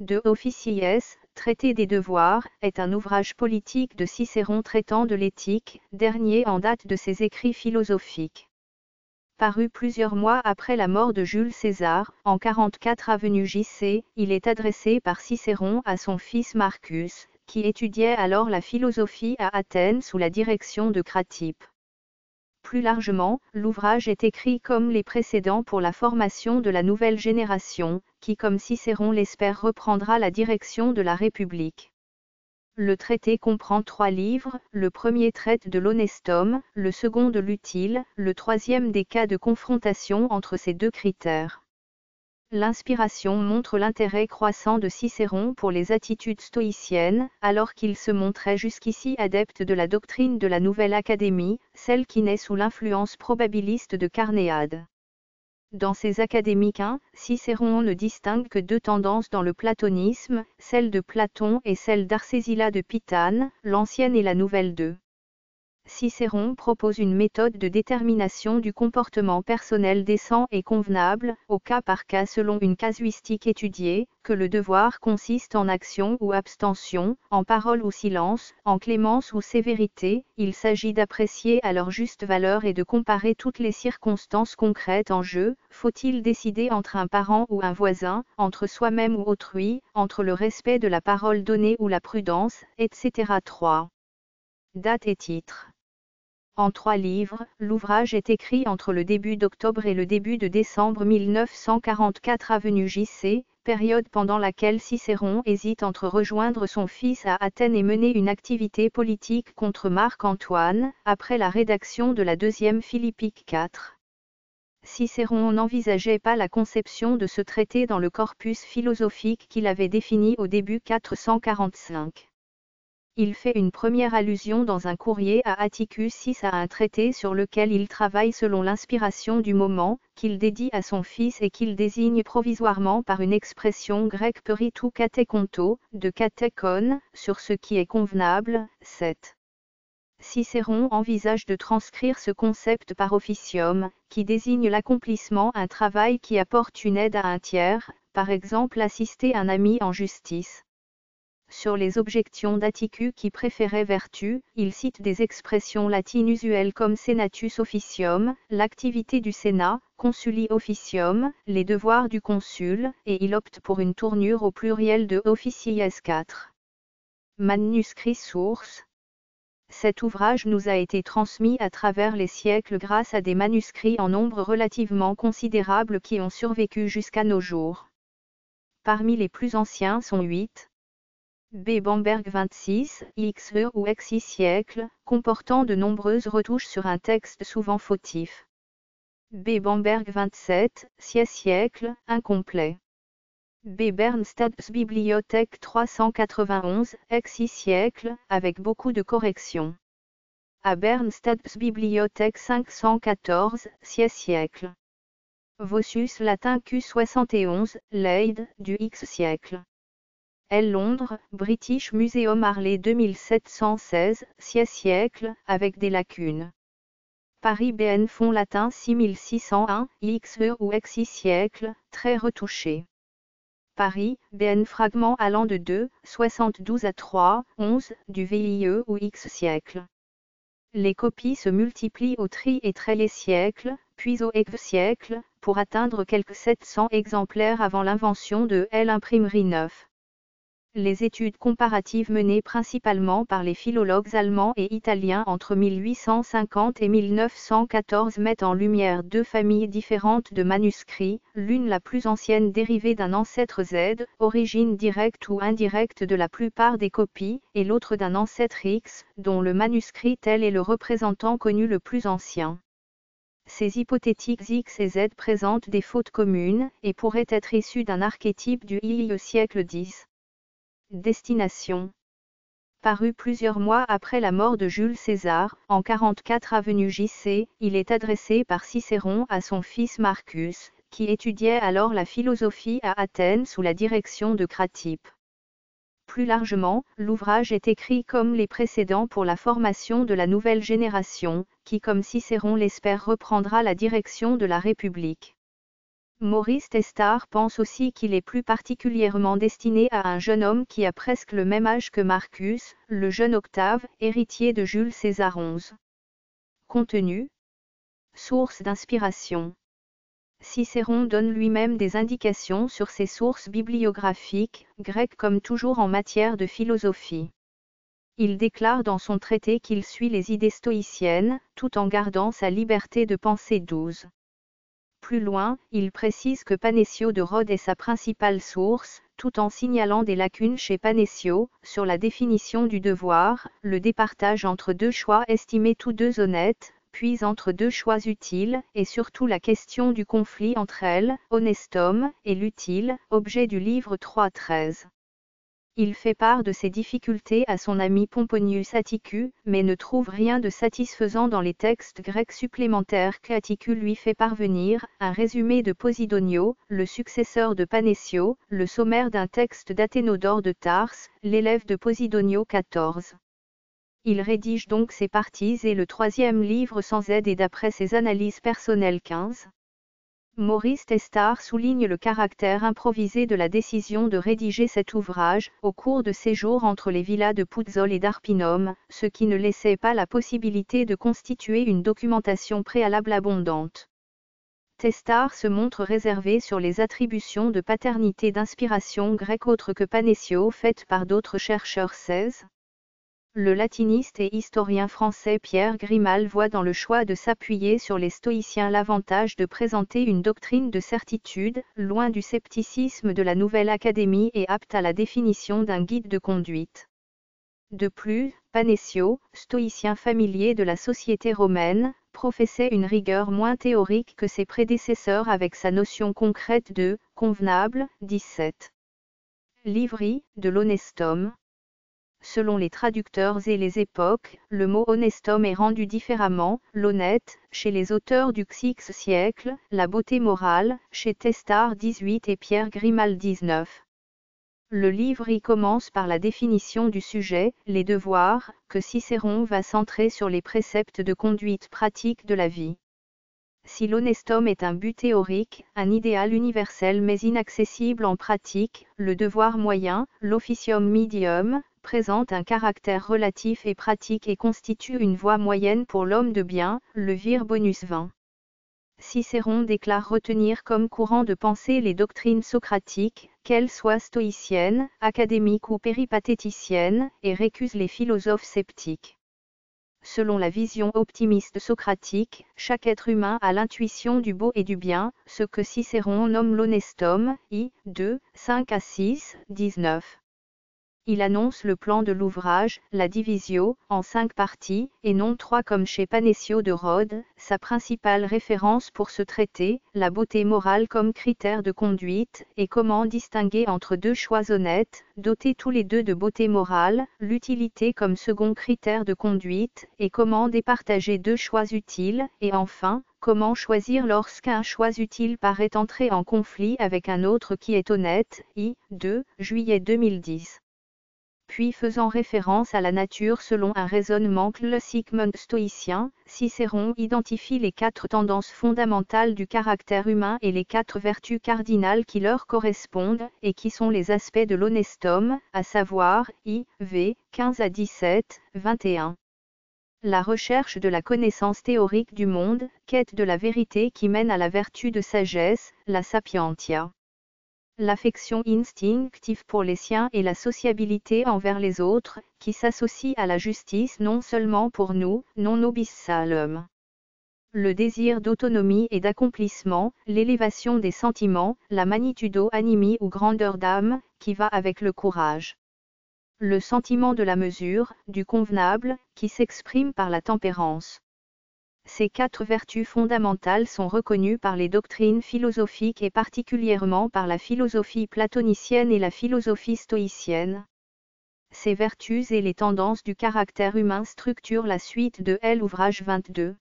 De Officies, Traité des devoirs, est un ouvrage politique de Cicéron traitant de l'éthique, dernier en date de ses écrits philosophiques. Paru plusieurs mois après la mort de Jules César, en 44 avenue JC, il est adressé par Cicéron à son fils Marcus, qui étudiait alors la philosophie à Athènes sous la direction de Cratype. Plus largement, l'ouvrage est écrit comme les précédents pour la formation de la nouvelle génération, qui comme Cicéron l'espère reprendra la direction de la République. Le traité comprend trois livres, le premier traite de l'honnête homme, le second de l'utile, le troisième des cas de confrontation entre ces deux critères. L'inspiration montre l'intérêt croissant de Cicéron pour les attitudes stoïciennes, alors qu'il se montrait jusqu'ici adepte de la doctrine de la Nouvelle Académie, celle qui naît sous l'influence probabiliste de Carnéade. Dans ses académiques Cicéron ne distingue que deux tendances dans le platonisme, celle de Platon et celle d'Arcésila de Pitane, l'ancienne et la nouvelle d'eux. Cicéron propose une méthode de détermination du comportement personnel décent et convenable, au cas par cas selon une casuistique étudiée, que le devoir consiste en action ou abstention, en parole ou silence, en clémence ou sévérité, il s'agit d'apprécier à leur juste valeur et de comparer toutes les circonstances concrètes en jeu, faut-il décider entre un parent ou un voisin, entre soi-même ou autrui, entre le respect de la parole donnée ou la prudence, etc. 3. Date et titre. En trois livres, l'ouvrage est écrit entre le début d'octobre et le début de décembre 1944 avenue JC, période pendant laquelle Cicéron hésite entre rejoindre son fils à Athènes et mener une activité politique contre Marc-Antoine, après la rédaction de la deuxième Philippique 4. Cicéron n'envisageait pas la conception de ce traité dans le corpus philosophique qu'il avait défini au début 445 il fait une première allusion dans un courrier à Atticus VI à un traité sur lequel il travaille selon l'inspiration du moment, qu'il dédie à son fils et qu'il désigne provisoirement par une expression grecque peritou katekonto, de katekon, sur ce qui est convenable, 7. Cicéron envisage de transcrire ce concept par officium, qui désigne l'accomplissement un travail qui apporte une aide à un tiers, par exemple assister un ami en justice. Sur les objections d'Atticus qui préférait vertu, il cite des expressions latines usuelles comme senatus officium, l'activité du Sénat, consuli officium, les devoirs du consul, et il opte pour une tournure au pluriel de officies 4. Manuscrit source. Cet ouvrage nous a été transmis à travers les siècles grâce à des manuscrits en nombre relativement considérable qui ont survécu jusqu'à nos jours. Parmi les plus anciens sont 8, B. Bamberg 26, XE ou XI siècle, comportant de nombreuses retouches sur un texte souvent fautif. B. Bamberg 27, siècle siècle, incomplet. B. Bernstadts Bibliothèque 391, XI siècle, avec beaucoup de corrections. A Bernstadts Bibliothèque 514, siècle siècle. Vossius latin Q71, Leyde, du X siècle. L. Londres, British Museum Harley 2716, siècle, avec des lacunes. Paris BN Fond latin 6601, XE ou XI siècle, très retouché. Paris, BN fragment allant de 2, 72 à 3, 11, du VIE ou X siècle. Les copies se multiplient au tri et très les siècles, puis au EV siècle, pour atteindre quelques 700 exemplaires avant l'invention de L. Imprimerie 9. Les études comparatives menées principalement par les philologues allemands et italiens entre 1850 et 1914 mettent en lumière deux familles différentes de manuscrits, l'une la plus ancienne dérivée d'un ancêtre Z, origine directe ou indirecte de la plupart des copies, et l'autre d'un ancêtre X, dont le manuscrit tel est le représentant connu le plus ancien. Ces hypothétiques X et Z présentent des fautes communes, et pourraient être issus d'un archétype du II siècle X. Destination Paru plusieurs mois après la mort de Jules César, en 44 avenue JC, il est adressé par Cicéron à son fils Marcus, qui étudiait alors la philosophie à Athènes sous la direction de Cratype. Plus largement, l'ouvrage est écrit comme les précédents pour la formation de la nouvelle génération, qui comme Cicéron l'espère reprendra la direction de la République. Maurice Testard pense aussi qu'il est plus particulièrement destiné à un jeune homme qui a presque le même âge que Marcus, le jeune Octave, héritier de Jules César XI. Contenu Source d'inspiration Cicéron donne lui-même des indications sur ses sources bibliographiques, grecques comme toujours en matière de philosophie. Il déclare dans son traité qu'il suit les idées stoïciennes, tout en gardant sa liberté de penser douce. Plus loin, il précise que Panétio de Rhodes est sa principale source, tout en signalant des lacunes chez Panétio, sur la définition du devoir, le départage entre deux choix estimés tous deux honnêtes, puis entre deux choix utiles, et surtout la question du conflit entre elles, honestum, et l'utile, objet du livre 3.13. Il fait part de ses difficultés à son ami Pomponius Atticus, mais ne trouve rien de satisfaisant dans les textes grecs supplémentaires qu'Atticus lui fait parvenir, un résumé de Posidonio, le successeur de Panétio, le sommaire d'un texte d'Athénodore de Tarse, l'élève de Posidonio XIV. Il rédige donc ses parties et le troisième livre sans aide et d'après ses analyses personnelles 15. Maurice Testard souligne le caractère improvisé de la décision de rédiger cet ouvrage, au cours de ses jours entre les villas de Puzzol et d'Arpinum, ce qui ne laissait pas la possibilité de constituer une documentation préalable abondante. Testard se montre réservé sur les attributions de paternité d'inspiration grecque autres que Panétio faites par d'autres chercheurs 16. Le latiniste et historien français Pierre Grimal voit dans le choix de s'appuyer sur les stoïciens l'avantage de présenter une doctrine de certitude, loin du scepticisme de la nouvelle académie et apte à la définition d'un guide de conduite. De plus, Panétio, stoïcien familier de la société romaine, professait une rigueur moins théorique que ses prédécesseurs avec sa notion concrète de convenable. 17. Livry, de l'honestum, Selon les traducteurs et les époques, le mot honestum est rendu différemment, l'honnête, chez les auteurs du XIe siècle, la beauté morale, chez Testard 18 et Pierre Grimal 19. Le livre y commence par la définition du sujet, les devoirs, que Cicéron va centrer sur les préceptes de conduite pratique de la vie. Si l'honestum est un but théorique, un idéal universel mais inaccessible en pratique, le devoir moyen, l'officium medium, présente un caractère relatif et pratique et constitue une voie moyenne pour l'homme de bien, le vir bonus 20. Cicéron déclare retenir comme courant de pensée les doctrines socratiques, qu'elles soient stoïciennes, académiques ou péripatéticiennes, et récuse les philosophes sceptiques. Selon la vision optimiste socratique, chaque être humain a l'intuition du beau et du bien, ce que Cicéron nomme l'honestum, I. 2, 5 à 6, 19 il annonce le plan de l'ouvrage, la divisio, en cinq parties, et non trois comme chez Panétio de Rhodes, sa principale référence pour ce traité, la beauté morale comme critère de conduite, et comment distinguer entre deux choix honnêtes, dotés tous les deux de beauté morale, l'utilité comme second critère de conduite, et comment départager deux choix utiles, et enfin, comment choisir lorsqu'un choix utile paraît entrer en conflit avec un autre qui est honnête, I. 2, juillet 2010 puis faisant référence à la nature selon un raisonnement classique stoïcien, Cicéron identifie les quatre tendances fondamentales du caractère humain et les quatre vertus cardinales qui leur correspondent, et qui sont les aspects de l'honestum, à savoir, I, V, 15 à 17, 21. La recherche de la connaissance théorique du monde, quête de la vérité qui mène à la vertu de sagesse, la sapientia l'affection instinctive pour les siens et la sociabilité envers les autres, qui s'associe à la justice non seulement pour nous, non nobis salum. Le désir d'autonomie et d'accomplissement, l'élévation des sentiments, la magnitudo animi ou grandeur d'âme, qui va avec le courage. Le sentiment de la mesure, du convenable, qui s'exprime par la tempérance. Ces quatre vertus fondamentales sont reconnues par les doctrines philosophiques et particulièrement par la philosophie platonicienne et la philosophie stoïcienne. Ces vertus et les tendances du caractère humain structurent la suite de L. Ouvrage 22.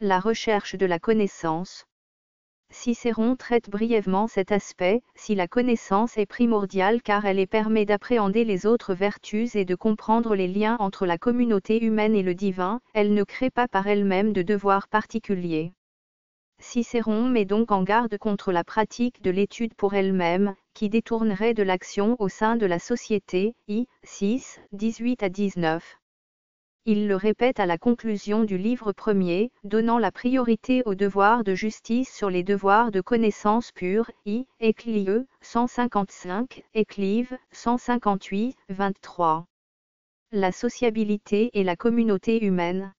La recherche de la connaissance. Cicéron traite brièvement cet aspect, si la connaissance est primordiale car elle est permet d'appréhender les autres vertus et de comprendre les liens entre la communauté humaine et le divin, elle ne crée pas par elle-même de devoir particulier. Cicéron met donc en garde contre la pratique de l'étude pour elle-même, qui détournerait de l'action au sein de la société, I. 6, 18 à 19. Il le répète à la conclusion du livre premier, donnant la priorité aux devoirs de justice sur les devoirs de connaissance pure, I. Éclieux, 155, Éclive, 158, 23. La sociabilité et la communauté humaine.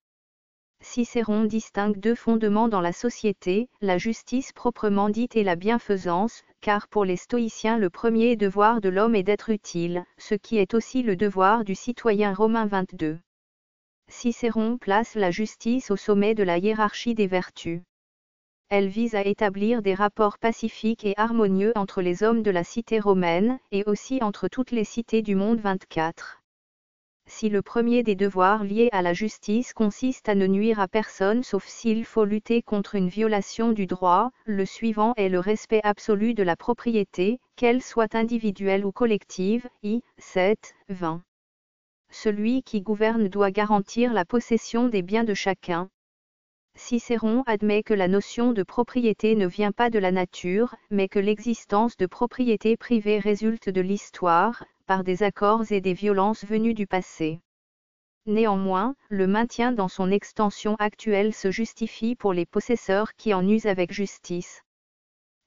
Cicéron distingue deux fondements dans la société, la justice proprement dite et la bienfaisance, car pour les stoïciens le premier devoir de l'homme est d'être utile, ce qui est aussi le devoir du citoyen romain 22. Cicéron place la justice au sommet de la hiérarchie des vertus. Elle vise à établir des rapports pacifiques et harmonieux entre les hommes de la cité romaine, et aussi entre toutes les cités du monde 24. Si le premier des devoirs liés à la justice consiste à ne nuire à personne sauf s'il faut lutter contre une violation du droit, le suivant est le respect absolu de la propriété, qu'elle soit individuelle ou collective, I. 7, 20. Celui qui gouverne doit garantir la possession des biens de chacun. Cicéron admet que la notion de propriété ne vient pas de la nature, mais que l'existence de propriété privée résulte de l'histoire, par des accords et des violences venues du passé. Néanmoins, le maintien dans son extension actuelle se justifie pour les possesseurs qui en usent avec justice.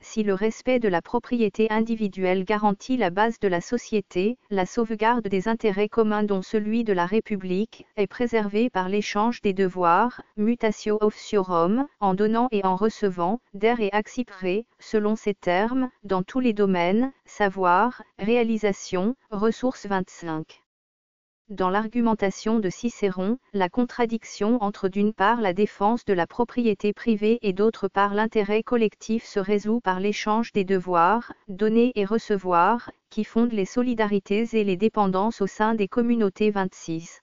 Si le respect de la propriété individuelle garantit la base de la société, la sauvegarde des intérêts communs dont celui de la République est préservée par l'échange des devoirs, mutatio officiorum, en donnant et en recevant, der et accipre, selon ces termes, dans tous les domaines, savoir, réalisation, ressources 25 dans l'argumentation de Cicéron, la contradiction entre d'une part la défense de la propriété privée et d'autre part l'intérêt collectif se résout par l'échange des devoirs, donner et recevoir, qui fondent les solidarités et les dépendances au sein des communautés 26.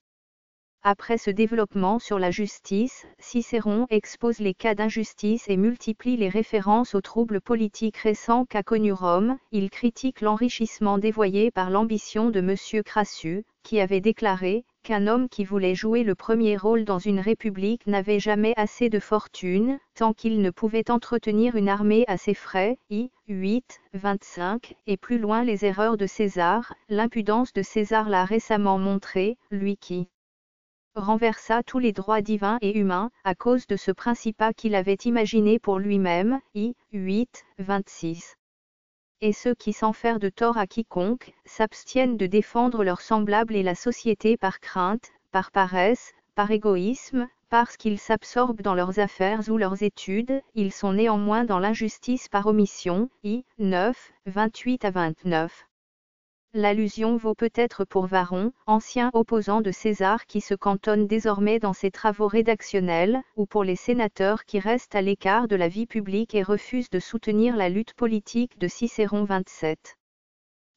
Après ce développement sur la justice, Cicéron expose les cas d'injustice et multiplie les références aux troubles politiques récents qu'a connu Rome. Il critique l'enrichissement dévoyé par l'ambition de M. Crassus, qui avait déclaré qu'un homme qui voulait jouer le premier rôle dans une république n'avait jamais assez de fortune, tant qu'il ne pouvait entretenir une armée à ses frais, I. 8, 25, et plus loin les erreurs de César, l'impudence de César l'a récemment montré, lui qui renversa tous les droits divins et humains, à cause de ce principat qu'il avait imaginé pour lui-même, I. 8, 26. Et ceux qui sans faire de tort à quiconque, s'abstiennent de défendre leurs semblables et la société par crainte, par paresse, par égoïsme, parce qu'ils s'absorbent dans leurs affaires ou leurs études, ils sont néanmoins dans l'injustice par omission, I. 9, 28 à 29. L'allusion vaut peut-être pour Varon, ancien opposant de César qui se cantonne désormais dans ses travaux rédactionnels, ou pour les sénateurs qui restent à l'écart de la vie publique et refusent de soutenir la lutte politique de Cicéron 27.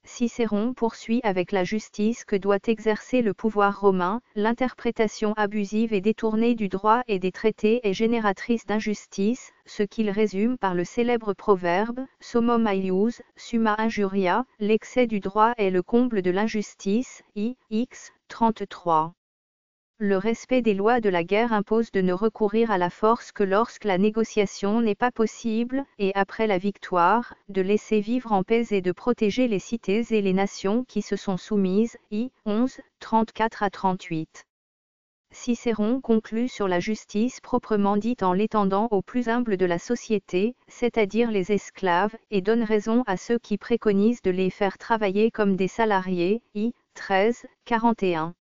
Cicéron poursuit avec la justice que doit exercer le pouvoir romain, l'interprétation abusive et détournée du droit et des traités est génératrice d'injustice, ce qu'il résume par le célèbre proverbe, Summum aius, summa injuria, l'excès du droit est le comble de l'injustice, I. X. 33. Le respect des lois de la guerre impose de ne recourir à la force que lorsque la négociation n'est pas possible, et après la victoire, de laisser vivre en paix et de protéger les cités et les nations qui se sont soumises. I. 11, 34 à 38. Cicéron conclut sur la justice proprement dite en l'étendant aux plus humbles de la société, c'est-à-dire les esclaves, et donne raison à ceux qui préconisent de les faire travailler comme des salariés. I. 13, 41.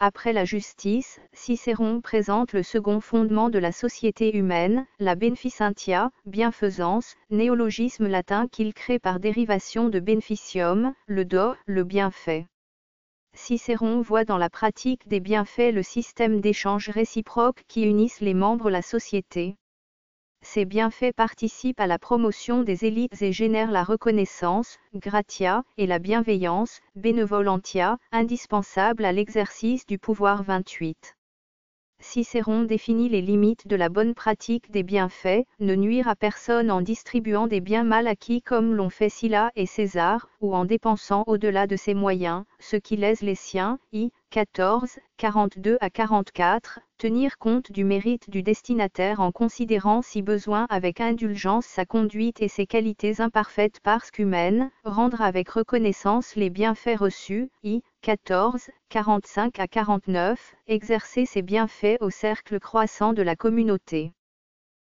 Après la justice, Cicéron présente le second fondement de la société humaine, la beneficentia, bienfaisance, néologisme latin qu'il crée par dérivation de beneficium, le do, le bienfait. Cicéron voit dans la pratique des bienfaits le système d'échange réciproque qui unissent les membres de la société. Ces bienfaits participent à la promotion des élites et génèrent la reconnaissance, gratia, et la bienveillance, benevolentia, indispensable à l'exercice du pouvoir 28. Cicéron définit les limites de la bonne pratique des bienfaits, ne nuire à personne en distribuant des biens mal acquis comme l'ont fait Sylla et César, ou en dépensant au-delà de ses moyens, ce qui lèse les siens, I. 14, 42 à 44, tenir compte du mérite du destinataire en considérant si besoin avec indulgence sa conduite et ses qualités imparfaites parce qu'humaines, rendre avec reconnaissance les bienfaits reçus, I. 14, 45 à 49, exercer ses bienfaits au cercle croissant de la communauté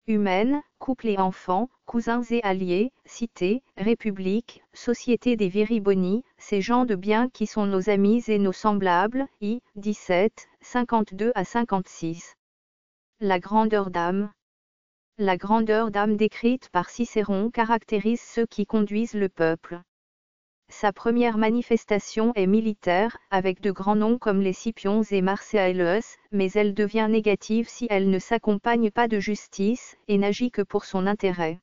humaine, couple et enfants, cousins et alliés, cité, république, société des Viriboni, ces gens de bien qui sont nos amis et nos semblables, I. 17, 52 à 56. La grandeur d'âme. La grandeur d'âme décrite par Cicéron caractérise ceux qui conduisent le peuple. Sa première manifestation est militaire, avec de grands noms comme les Scipions et Marcellus, mais elle devient négative si elle ne s'accompagne pas de justice, et n'agit que pour son intérêt.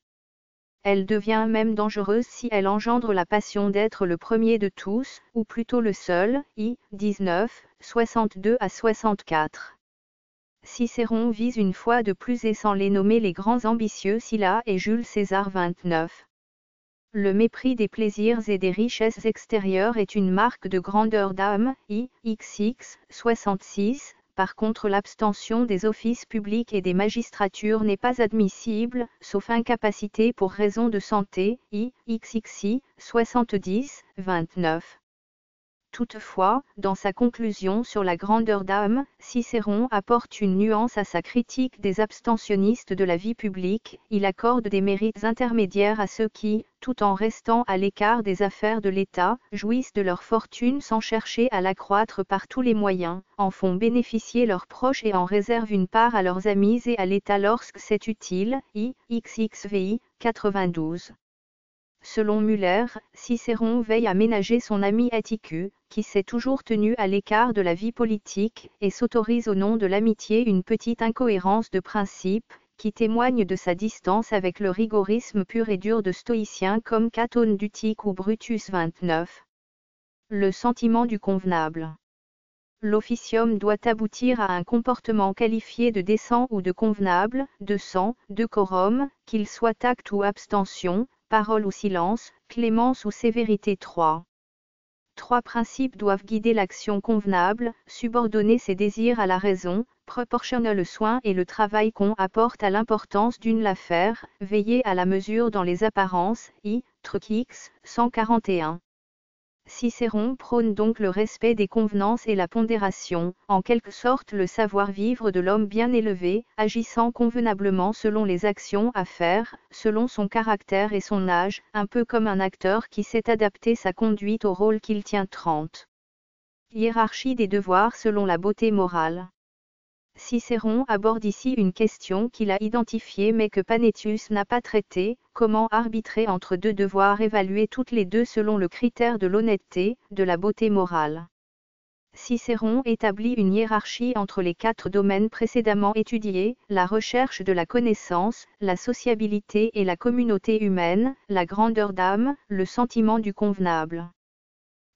Elle devient même dangereuse si elle engendre la passion d'être le premier de tous, ou plutôt le seul, I. 19, 62 à 64. Cicéron vise une fois de plus et sans les nommer les grands ambitieux Sylla et Jules César 29. Le mépris des plaisirs et des richesses extérieures est une marque de grandeur d'âme, I, XX, 66, par contre l'abstention des offices publics et des magistratures n'est pas admissible, sauf incapacité pour raison de santé, I, XXI, 70, 29. Toutefois, dans sa conclusion sur la grandeur d'âme, Cicéron apporte une nuance à sa critique des abstentionnistes de la vie publique, il accorde des mérites intermédiaires à ceux qui, tout en restant à l'écart des affaires de l'État, jouissent de leur fortune sans chercher à l'accroître par tous les moyens, en font bénéficier leurs proches et en réservent une part à leurs amis et à l'État lorsque c'est utile, I, XXVI, 92. Selon Muller, Cicéron veille à ménager son ami Atticus, qui s'est toujours tenu à l'écart de la vie politique, et s'autorise au nom de l'amitié une petite incohérence de principe, qui témoigne de sa distance avec le rigorisme pur et dur de stoïciens comme Catone d'Utique ou Brutus 29. Le sentiment du convenable. L'officium doit aboutir à un comportement qualifié de décent ou de convenable, de sang, de quorum, qu'il soit acte ou abstention, parole ou silence, clémence ou sévérité 3. Trois principes doivent guider l'action convenable, subordonner ses désirs à la raison, proportionner le soin et le travail qu'on apporte à l'importance d'une affaire, veiller à la mesure dans les apparences, I. Truc X, 141. Cicéron prône donc le respect des convenances et la pondération, en quelque sorte le savoir-vivre de l'homme bien élevé, agissant convenablement selon les actions à faire, selon son caractère et son âge, un peu comme un acteur qui sait adapter sa conduite au rôle qu'il tient 30. Hiérarchie des devoirs selon la beauté morale. Cicéron aborde ici une question qu'il a identifiée mais que Panétius n'a pas traitée, comment arbitrer entre deux devoirs évalués toutes les deux selon le critère de l'honnêteté, de la beauté morale. Cicéron établit une hiérarchie entre les quatre domaines précédemment étudiés, la recherche de la connaissance, la sociabilité et la communauté humaine, la grandeur d'âme, le sentiment du convenable.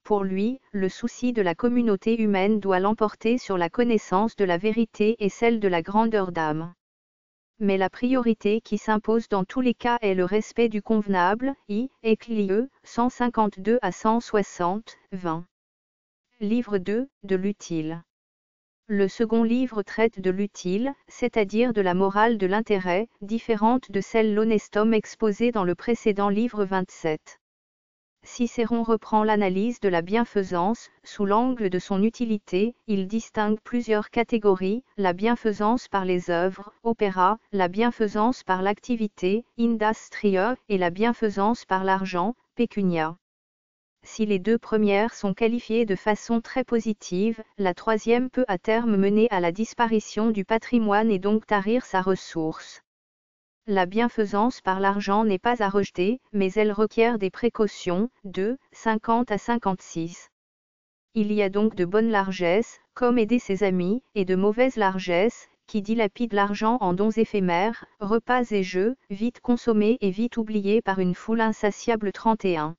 Pour lui, le souci de la communauté humaine doit l'emporter sur la connaissance de la vérité et celle de la grandeur d'âme. Mais la priorité qui s'impose dans tous les cas est le respect du convenable, I. Éclieux, 152 à 160, 20. Livre 2, de l'utile. Le second livre traite de l'utile, c'est-à-dire de la morale de l'intérêt, différente de celle homme exposée dans le précédent livre 27. Cicéron reprend l'analyse de la bienfaisance, sous l'angle de son utilité, il distingue plusieurs catégories, la bienfaisance par les œuvres, opéra, la bienfaisance par l'activité, industria, et la bienfaisance par l'argent, pecunia. Si les deux premières sont qualifiées de façon très positive, la troisième peut à terme mener à la disparition du patrimoine et donc tarir sa ressource. La bienfaisance par l'argent n'est pas à rejeter, mais elle requiert des précautions. 2, 50 à 56. Il y a donc de bonnes largesses, comme aider ses amis, et de mauvaises largesses, qui dilapident l'argent en dons éphémères, repas et jeux, vite consommés et vite oubliés par une foule insatiable 31.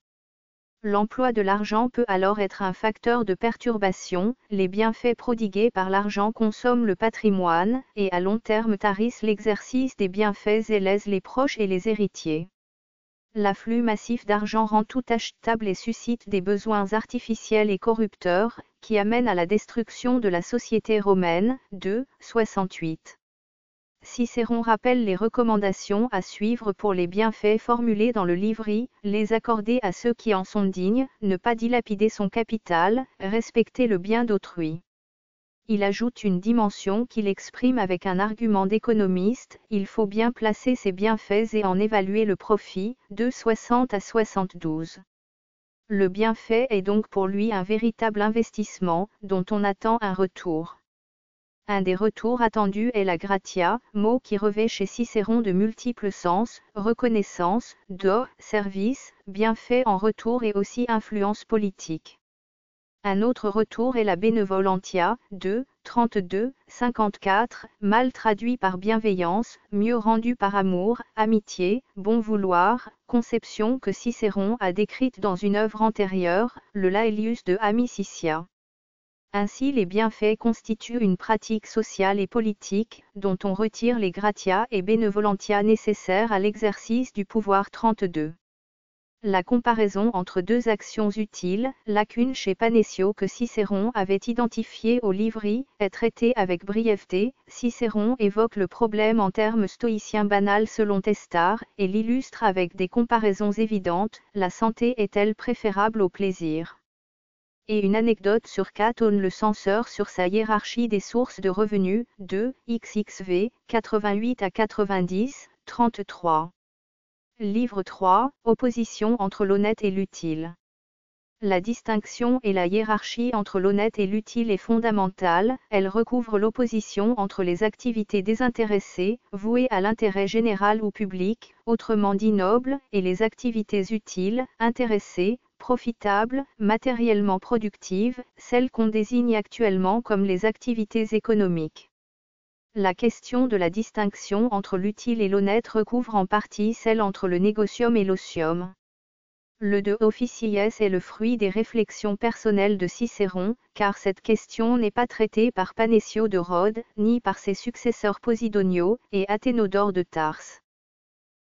L'emploi de l'argent peut alors être un facteur de perturbation, les bienfaits prodigués par l'argent consomment le patrimoine, et à long terme tarissent l'exercice des bienfaits et lèsent les proches et les héritiers. L'afflux massif d'argent rend tout achetable et suscite des besoins artificiels et corrupteurs, qui amènent à la destruction de la société romaine. 2. 68. Cicéron rappelle les recommandations à suivre pour les bienfaits formulés dans le livre les accorder à ceux qui en sont dignes, ne pas dilapider son capital, respecter le bien d'autrui il ajoute une dimension qu'il exprime avec un argument d'économiste, il faut bien placer ses bienfaits et en évaluer le profit, de 60 à 72. Le bienfait est donc pour lui un véritable investissement, dont on attend un retour. Un des retours attendus est la gratia, mot qui revêt chez Cicéron de multiples sens, reconnaissance, do, service, bienfait en retour et aussi influence politique. Un autre retour est la benevolentia, 2, 32, 54, mal traduit par bienveillance, mieux rendu par amour, amitié, bon vouloir, conception que Cicéron a décrite dans une œuvre antérieure, le Laelius de Amicitia. Ainsi les bienfaits constituent une pratique sociale et politique, dont on retire les gratia et benevolentia nécessaires à l'exercice du pouvoir 32. La comparaison entre deux actions utiles, lacune chez Panécio que Cicéron avait identifiée au livre est traitée avec brièveté. Cicéron évoque le problème en termes stoïciens banals selon Testard, et l'illustre avec des comparaisons évidentes, la santé est-elle préférable au plaisir? Et une anecdote sur Catone le censeur sur sa hiérarchie des sources de revenus, 2, XXV, 88 à 90, 33. Livre 3, Opposition entre l'honnête et l'utile. La distinction et la hiérarchie entre l'honnête et l'utile est fondamentale, elle recouvre l'opposition entre les activités désintéressées, vouées à l'intérêt général ou public, autrement dit nobles, et les activités utiles, intéressées, profitables, matériellement productives, celles qu'on désigne actuellement comme les activités économiques. La question de la distinction entre l'utile et l'honnête recouvre en partie celle entre le négocium et l'osium. Le de officies est le fruit des réflexions personnelles de Cicéron, car cette question n'est pas traitée par Panécio de Rhodes, ni par ses successeurs Posidonio et Athénodore de Tarse.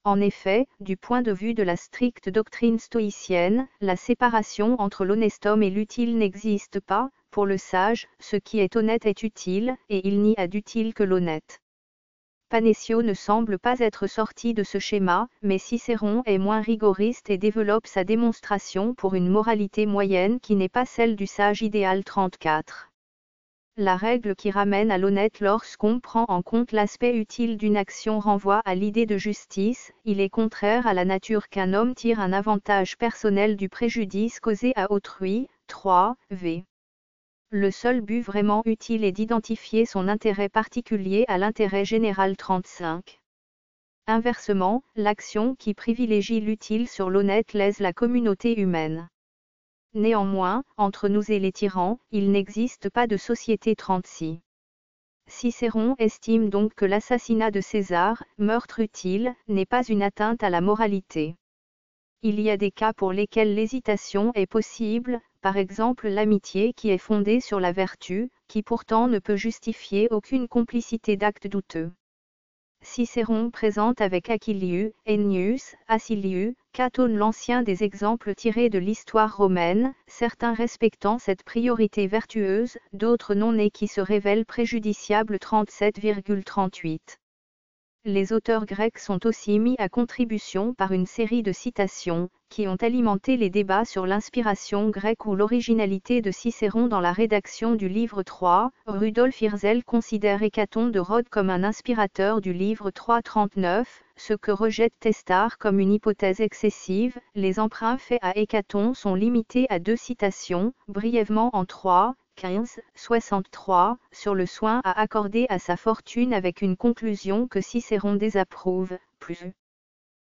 En effet, du point de vue de la stricte doctrine stoïcienne, la séparation entre l'honnête homme et l'utile n'existe pas, pour le sage, ce qui est honnête est utile, et il n'y a d'utile que l'honnête. Panécio ne semble pas être sorti de ce schéma, mais Cicéron est moins rigoriste et développe sa démonstration pour une moralité moyenne qui n'est pas celle du sage idéal 34. La règle qui ramène à l'honnête lorsqu'on prend en compte l'aspect utile d'une action renvoie à l'idée de justice, il est contraire à la nature qu'un homme tire un avantage personnel du préjudice causé à autrui. 3. V. Le seul but vraiment utile est d'identifier son intérêt particulier à l'intérêt général 35. Inversement, l'action qui privilégie l'utile sur l'honnête lèse la communauté humaine. Néanmoins, entre nous et les tyrans, il n'existe pas de société 36. Cicéron estime donc que l'assassinat de César, meurtre utile, n'est pas une atteinte à la moralité. Il y a des cas pour lesquels l'hésitation est possible, par exemple l'amitié qui est fondée sur la vertu, qui pourtant ne peut justifier aucune complicité d'actes douteux. Cicéron présente avec Aquilius, Ennius, Acilius, Catone l'ancien des exemples tirés de l'histoire romaine, certains respectant cette priorité vertueuse, d'autres non et qui se révèlent préjudiciables. 37,38 les auteurs grecs sont aussi mis à contribution par une série de citations, qui ont alimenté les débats sur l'inspiration grecque ou l'originalité de Cicéron dans la rédaction du livre 3. Rudolf Hirzel considère Hécaton de Rhodes comme un inspirateur du livre 339, ce que rejette Testard comme une hypothèse excessive. Les emprunts faits à Hécaton sont limités à deux citations, brièvement en 3, 15, 63, sur le soin à accorder à sa fortune avec une conclusion que Cicéron désapprouve, plus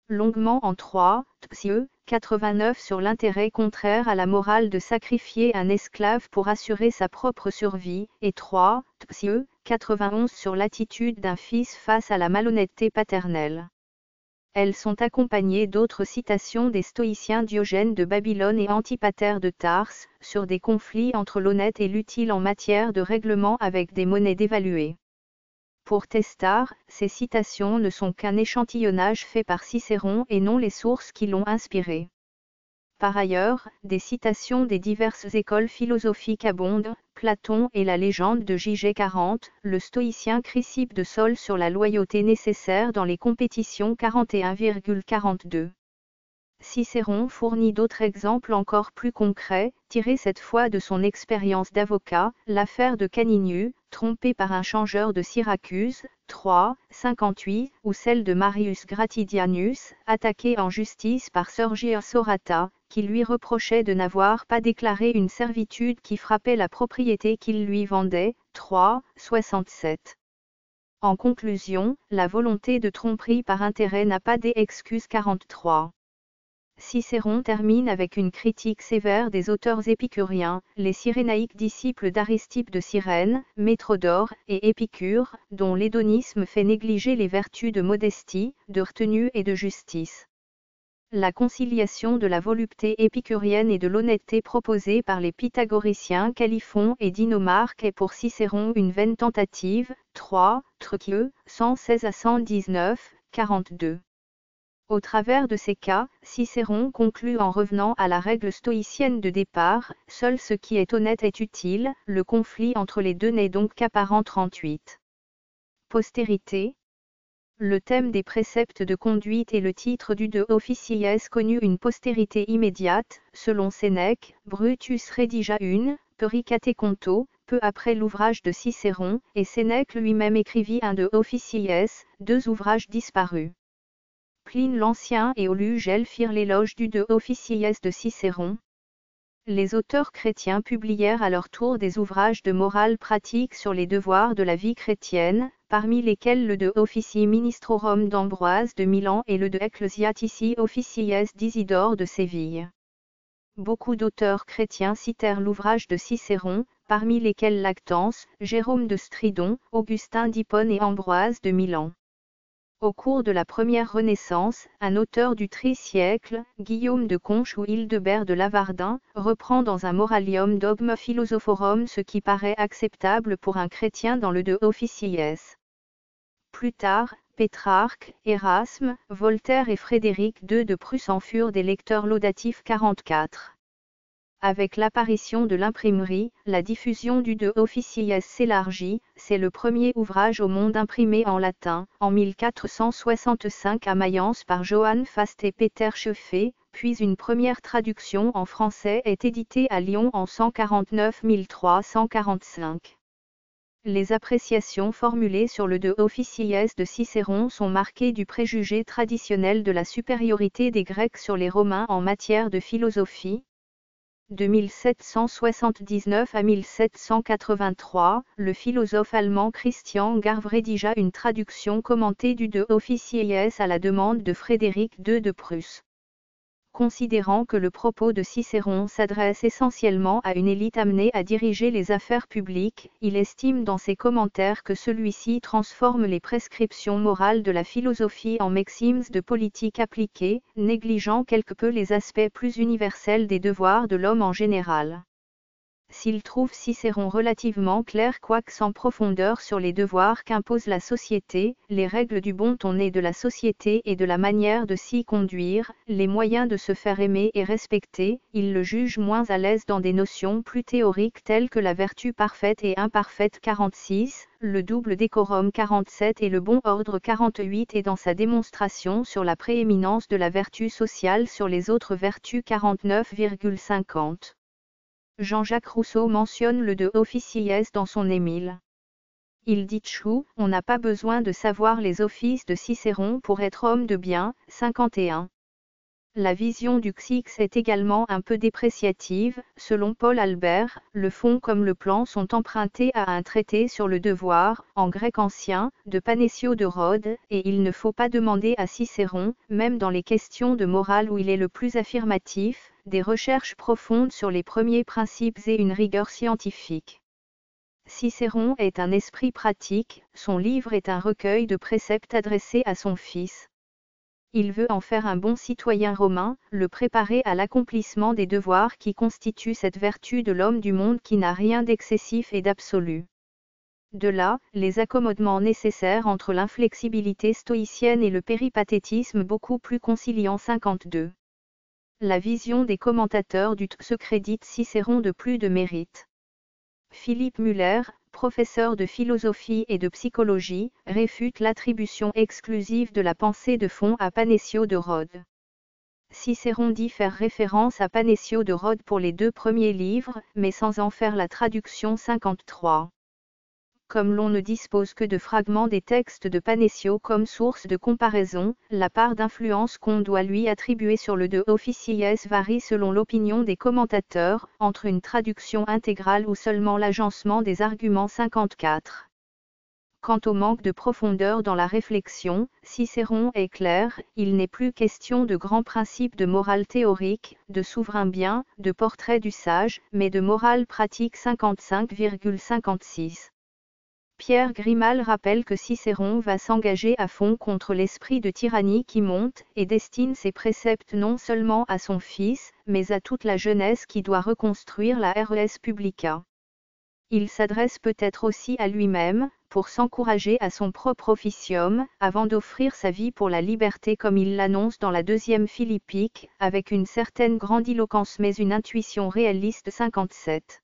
longuement en 3, Psieux, 89 sur l'intérêt contraire à la morale de sacrifier un esclave pour assurer sa propre survie, et 3, Psieux, 91 sur l'attitude d'un fils face à la malhonnêteté paternelle. Elles sont accompagnées d'autres citations des stoïciens Diogène de Babylone et Antipater de Tarse, sur des conflits entre l'honnête et l'utile en matière de règlement avec des monnaies dévaluées. Pour Testard, ces citations ne sont qu'un échantillonnage fait par Cicéron et non les sources qui l'ont inspiré. Par ailleurs, des citations des diverses écoles philosophiques abondent, Platon et la légende de JG 40, le stoïcien Chrysippe de Sol sur la loyauté nécessaire dans les compétitions 41,42. Cicéron fournit d'autres exemples encore plus concrets, tirés cette fois de son expérience d'avocat, l'affaire de Caninu, trompé par un changeur de Syracuse, 3, 58, ou celle de Marius Gratidianus, attaqué en justice par Sergius Sorata, qui lui reprochait de n'avoir pas déclaré une servitude qui frappait la propriété qu'il lui vendait, 3, 67. En conclusion, la volonté de tromperie par intérêt n'a pas d'excuse 43. Cicéron termine avec une critique sévère des auteurs épicuriens, les cyrénaïques disciples d'Aristippe de Cyrène, Métrodore et Épicure, dont l'hédonisme fait négliger les vertus de modestie, de retenue et de justice. La conciliation de la volupté épicurienne et de l'honnêteté proposée par les pythagoriciens Caliphon et Dinomarque est pour Cicéron une vaine tentative, 3, Truquieux, 116 à 119, 42. Au travers de ces cas, Cicéron conclut en revenant à la règle stoïcienne de départ, seul ce qui est honnête est utile, le conflit entre les deux n'est donc qu'apparent 38. Postérité, le thème des préceptes de conduite et le titre du De Officiis connu une postérité immédiate, selon Sénèque, Brutus rédigea une, Pericate Conto, peu après l'ouvrage de Cicéron, et Sénèque lui-même écrivit un De Officiis, deux ouvrages disparus. Pline l'Ancien et Olugel firent l'éloge du De Officiis de Cicéron. Les auteurs chrétiens publièrent à leur tour des ouvrages de morale pratique sur les devoirs de la vie chrétienne, parmi lesquels le De Officii Ministrorum d'Ambroise de Milan et le De Ecclesiatici Officiis d'Isidore de Séville. Beaucoup d'auteurs chrétiens citèrent l'ouvrage de Cicéron, parmi lesquels Lactance, Jérôme de Stridon, Augustin d'Hippone et Ambroise de Milan. Au cours de la première Renaissance, un auteur du tri-siècle, Guillaume de Conches ou Hildebert de Lavardin, reprend dans un Moralium Dogma Philosophorum ce qui paraît acceptable pour un chrétien dans le De Officiis. Plus tard, Pétrarque, Erasme, Voltaire et Frédéric II de Prusse en furent des lecteurs laudatifs 44. Avec l'apparition de l'imprimerie, la diffusion du De Officiis s'élargit, c'est le premier ouvrage au monde imprimé en latin, en 1465 à Mayence par Johann Fast et Peter Scheffé, puis une première traduction en français est éditée à Lyon en 149 1345. Les appréciations formulées sur le De Officiis de Cicéron sont marquées du préjugé traditionnel de la supériorité des Grecs sur les Romains en matière de philosophie, de 1779 à 1783, le philosophe allemand Christian Garve rédigea une traduction commentée du De Officiis à la demande de Frédéric II de Prusse. Considérant que le propos de Cicéron s'adresse essentiellement à une élite amenée à diriger les affaires publiques, il estime dans ses commentaires que celui-ci transforme les prescriptions morales de la philosophie en maximes de politique appliquée, négligeant quelque peu les aspects plus universels des devoirs de l'homme en général s'il trouve Cicéron relativement clair quoique sans profondeur sur les devoirs qu'impose la société, les règles du bon ton et de la société et de la manière de s'y conduire, les moyens de se faire aimer et respecter, il le juge moins à l'aise dans des notions plus théoriques telles que la vertu parfaite et imparfaite 46, le double décorum 47 et le bon ordre 48 et dans sa démonstration sur la prééminence de la vertu sociale sur les autres vertus 49,50. Jean-Jacques Rousseau mentionne le de officiers dans son Émile. Il dit Chou, on n'a pas besoin de savoir les offices de Cicéron pour être homme de bien, 51. La vision du Xix est également un peu dépréciative, selon Paul Albert, le fond comme le plan sont empruntés à un traité sur le devoir, en grec ancien, de Panétio de Rhodes, et il ne faut pas demander à Cicéron, même dans les questions de morale où il est le plus affirmatif, des recherches profondes sur les premiers principes et une rigueur scientifique. Cicéron est un esprit pratique, son livre est un recueil de préceptes adressés à son fils. Il veut en faire un bon citoyen romain, le préparer à l'accomplissement des devoirs qui constituent cette vertu de l'homme du monde qui n'a rien d'excessif et d'absolu. De là, les accommodements nécessaires entre l'inflexibilité stoïcienne et le péripathétisme beaucoup plus conciliant 52. La vision des commentateurs du se crédite Cicéron de plus de mérite. Philippe Muller, professeur de philosophie et de psychologie, réfute l'attribution exclusive de la pensée de fond à Panétio de Rhodes. Cicéron dit faire référence à Panétio de Rhodes pour les deux premiers livres, mais sans en faire la traduction 53 comme l'on ne dispose que de fragments des textes de Panétio comme source de comparaison, la part d'influence qu'on doit lui attribuer sur le de officies varie selon l'opinion des commentateurs, entre une traduction intégrale ou seulement l'agencement des arguments 54. Quant au manque de profondeur dans la réflexion, Cicéron est clair, il n'est plus question de grands principes de morale théorique, de souverain bien, de portrait du sage, mais de morale pratique 55,56. Pierre Grimal rappelle que Cicéron va s'engager à fond contre l'esprit de tyrannie qui monte et destine ses préceptes non seulement à son fils, mais à toute la jeunesse qui doit reconstruire la res publica. Il s'adresse peut-être aussi à lui-même, pour s'encourager à son propre officium, avant d'offrir sa vie pour la liberté comme il l'annonce dans la deuxième Philippique, avec une certaine grandiloquence mais une intuition réaliste 57.